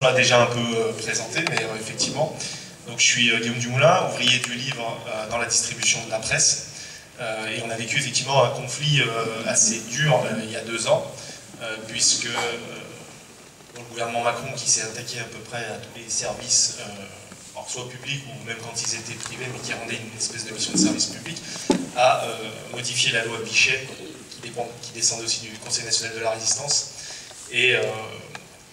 On l'a déjà un peu euh, présenté, mais euh, effectivement. Donc, je suis euh, Guillaume Dumoulin, ouvrier du livre dans la distribution de la presse. et on a vécu effectivement un conflit assez dur il y a deux ans, puisque le gouvernement Macron, qui s'est attaqué à peu près à tous les services, soit publics ou même quand ils étaient privés, mais qui rendaient une espèce de mission de service public, a modifié la loi Bichet, qui, dépend, qui descend aussi du Conseil national de la résistance. Et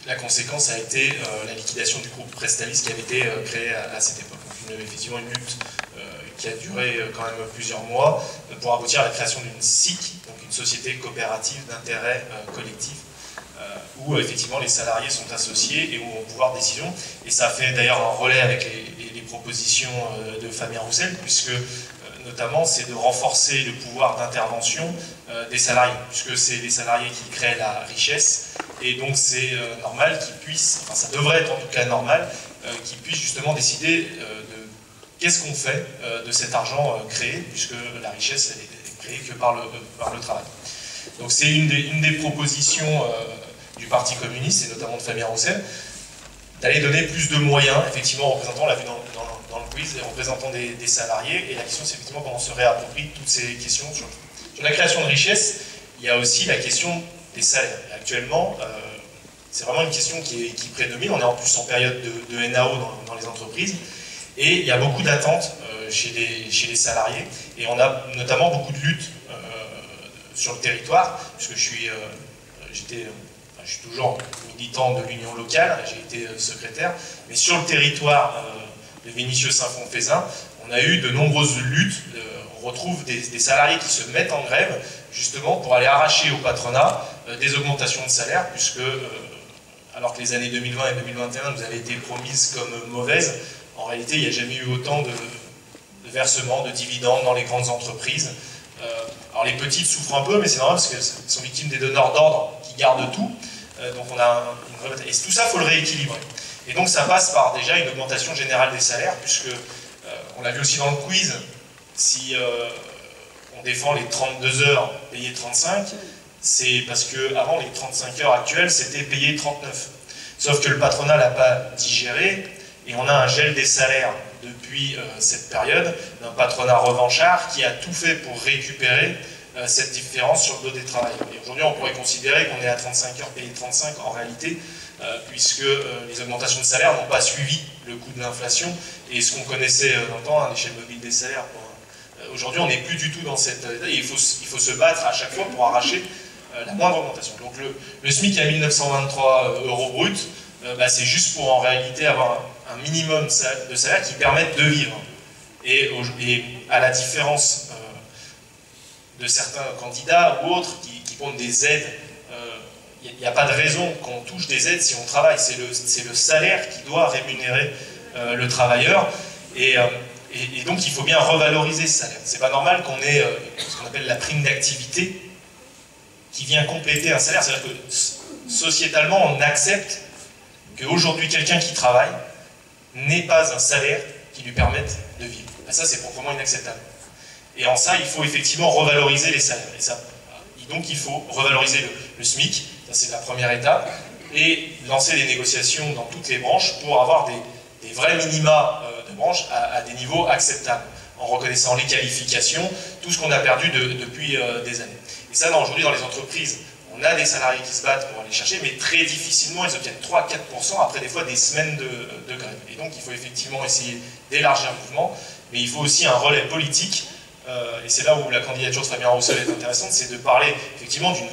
la conséquence a été euh, la liquidation du groupe Prestalis qui avait été euh, créé à, cette époque. Donc, effectivement une lutte euh, qui a duré quand même plusieurs mois pour aboutir à la création d'une SIC, donc une société coopérative d'intérêt collectif, où effectivement les salariés sont associés et où ont pouvoir de décision. Et ça fait d'ailleurs un relais avec les, les propositions de Fabien Roussel, puisque notamment, c'est de renforcer le pouvoir d'intervention des salariés, puisque c'est les salariés qui créent la richesse et donc c'est euh, normal qu'ils puissent, enfin ça devrait être en tout cas normal, euh, qu'ils puissent justement décider euh, de qu'est-ce qu'on fait de cet argent créé, puisque la richesse elle est créée que par le, par le travail. Donc c'est une des, propositions du Parti communiste, et notamment de Fabien Roussel, d'aller donner plus de moyens, effectivement, en représentant, on l'a vu dans, le quiz, en représentant des, salariés, et la question c'est effectivement comment se réapproprie toutes ces questions sur la création de richesse. Il y a aussi la question des salaires. Actuellement, euh, c'est vraiment une question qui, prédomine. On est en plus en période de, NAO dans, les entreprises. Et il y a beaucoup d'attentes euh, chez, les, chez les salariés. Et on a notamment beaucoup de luttes euh, sur le territoire, puisque je suis, j'étais, je suis toujours militant de l'union locale, j'ai été secrétaire. Mais sur le territoire de Vénitieux Saint-Fond-Faisin, on a eu de nombreuses luttes. on retrouve des salariés qui se mettent en grève justement pour aller arracher au patronat euh, des augmentations de salaire, puisque euh, alors que les années 2020 et 2021 nous avaient été promises comme mauvaises, en réalité il n'y a jamais eu autant de, versements, de dividendes dans les grandes entreprises. Euh, alors les petites souffrent un peu, mais c'est normal parce qu'elles sont victimes des donneurs d'ordre qui gardent tout. donc on a Et tout ça, il faut le rééquilibrer. Et donc ça passe par déjà une augmentation générale des salaires, puisque on l'a vu aussi dans le quiz, si on défend les 32 heures payées 35, c'est parce que avant les 35 heures actuelles, c'était payé 39. Sauf que le patronat l'a pas digéré, et on a un gel des salaires depuis euh, cette période, d'un patronat revanchard qui a tout fait pour récupérer euh, cette différence sur le dos des travailleurs. Et aujourd'hui, on pourrait considérer qu'on est à 35 heures payé 35 en réalité, euh, puisque les augmentations de salaire n'ont pas suivi le coût de l'inflation, et ce qu'on connaissait dans le temps, à l'échelle mobile des salaires Aujourd'hui, on n'est plus du tout dans cette... il faut, il faut se battre à chaque fois pour arracher euh, la moindre augmentation. Donc le, SMIC à 1923 euh, euros brut, euh, bah, c'est juste pour en réalité avoir un, minimum de salaire qui permette de vivre. Et, à la différence de certains candidats ou autres qui, qui des aides, il n'y a, pas de raison qu'on touche des aides si on travaille. C'est le, le, salaire qui doit rémunérer le travailleur. Et, et, donc il faut bien revaloriser ce salaire. C'est pas normal qu'on ait euh, ce qu'on appelle la prime d'activité qui vient compléter un salaire. C'est-à-dire que sociétalement, on accepte qu'aujourd'hui quelqu'un qui travaille n'ait pas un salaire qui lui permette de vivre. Ben, ça, c'est proprement inacceptable. Et en ça, il faut effectivement revaloriser les salaires. Et ça, donc il faut revaloriser le, SMIC, ça c'est la première étape, et lancer des négociations dans toutes les branches pour avoir des, des vrais minima euh, branche à, des niveaux acceptables, en reconnaissant les qualifications, tout ce qu'on a perdu depuis euh, des années. Et ça, aujourd'hui, dans les entreprises, on a des salariés qui se battent pour aller chercher, mais très difficilement, ils obtiennent 3-4% après des fois des semaines de, grève. Et donc, il faut effectivement essayer d'élargir le mouvement, mais il faut aussi un relais politique, euh, et c'est là où la candidature de Fabien Roussel est intéressante, c'est de parler effectivement d'une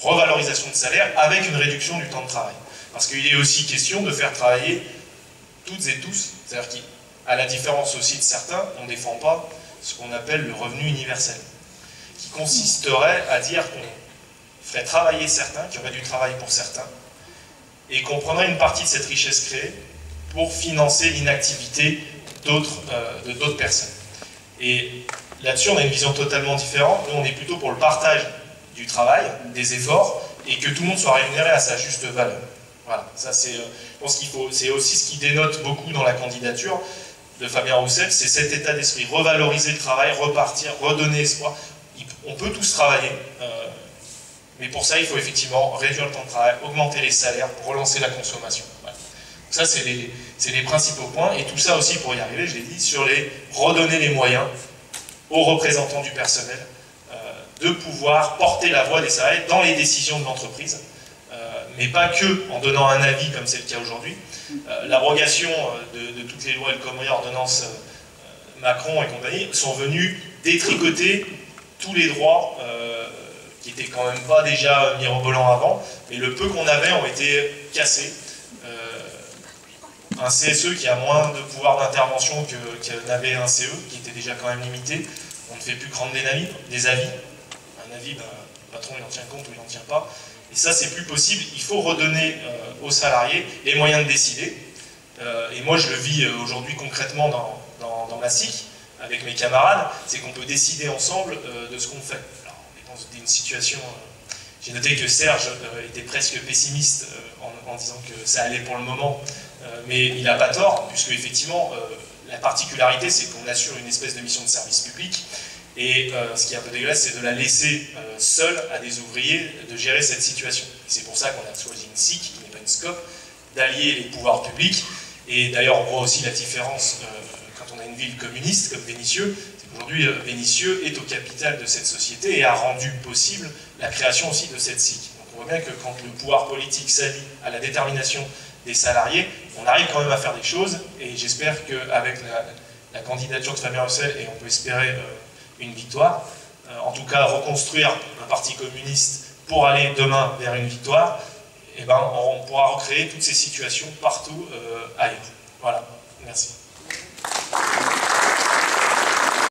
revalorisation de salaire avec une réduction du temps de travail. Parce qu'il est aussi question de faire travailler toutes et tous, c'est-à-dire à la différence aussi de certains, on ne défend pas ce qu'on appelle le revenu universel, qui consisterait à dire qu'on ferait travailler certains, qu'il y aurait du travail pour certains, et qu'on prendrait une partie de cette richesse créée pour financer l'inactivité euh, de d'autres personnes. Et là-dessus, on a une vision totalement différente. Nous, on est plutôt pour le partage du travail, des efforts, et que tout le monde soit rémunéré à sa juste valeur. Voilà, ça c'est, euh, aussi ce qui dénote beaucoup dans la candidature, de Fabien Roussel, c'est cet état d'esprit, revaloriser le travail, repartir, redonner espoir. On peut tous travailler, euh, mais pour ça, il faut effectivement réduire le temps de travail, augmenter les salaires, relancer la consommation. Ça, c'est les, principaux points. Et tout ça aussi, pour y arriver, je l'ai dit, sur les redonner les moyens aux représentants du personnel euh, de pouvoir porter la voix des salariés dans les décisions de l'entreprise, mais pas que en donnant un avis comme c'est le cas aujourd'hui. Euh, l'abrogation de, toutes les lois El Khomri, ordonnances Macron et compagnie, sont venus détricoter tous les droits qui n'étaient quand même pas déjà mirobolants avant, mais le peu qu'on avait ont été cassés un CSE qui a moins de pouvoir d'intervention que, n'avait un CE, qui était déjà quand même limité. On ne fait plus prendre des avis. Des avis. Un avis, ben, le patron il en tient compte ou il n'en tient pas. Et ça, c'est plus possible. Il faut redonner euh, aux salariés les moyens de décider. Euh, et moi, je le vis euh, aujourd'hui concrètement dans, ma SIC, avec mes camarades, c'est qu'on peut décider ensemble de ce qu'on fait. Alors, on est dans une situation... J'ai noté que Serge était presque pessimiste en, disant que ça allait pour le moment, mais il n'a pas tort, puisque effectivement, la particularité, c'est qu'on assure une espèce de mission de service public, et euh, ce qui est un peu dégueulasse, c'est de la laisser seule à des ouvriers de gérer cette situation. C'est pour ça qu'on a choisi une SIC, qui n'est pas une SCOP, d'allier les pouvoirs publics. Et d'ailleurs, on voit aussi la différence quand on a une ville communiste comme Vénissieux, c'est qu'aujourd'hui, Vénissieux est au capital de cette société et a rendu possible la création aussi de cette SIC. Donc on voit bien que quand le pouvoir politique s'allie à la détermination des salariés, on arrive quand même à faire des choses, et j'espère qu'avec la, la, candidature de Fabien Roussel, et on peut espérer euh, une victoire, euh, en tout cas reconstruire un parti communiste pour aller demain vers une victoire, eh ben, on pourra recréer toutes ces situations partout euh, ailleurs. Voilà, merci.